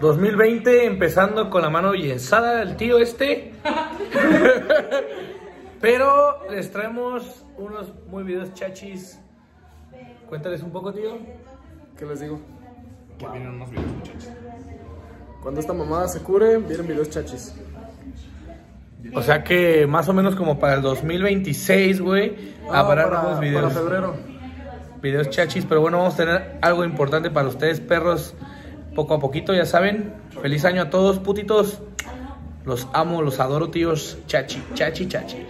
2020 empezando con la mano yensada del tío este. Pero les traemos unos muy videos chachis. Cuéntales un poco, tío. ¿Qué les digo? Que vienen unos videos, muchachos. Cuando esta mamada se cure, vienen videos chachis. O sea que más o menos como para el 2026, güey, Ah, habrá para, nuevos videos. Para febrero. Videos chachis, pero bueno, vamos a tener algo importante para ustedes, perros, poco a poquito, ya saben. Feliz año a todos, putitos. Los amo, los adoro, tíos. Chachi, chachi, chachi.